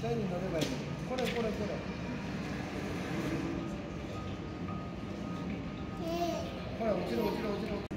台に乗ればいいこれこれこれほら落ちる落ちる落ちる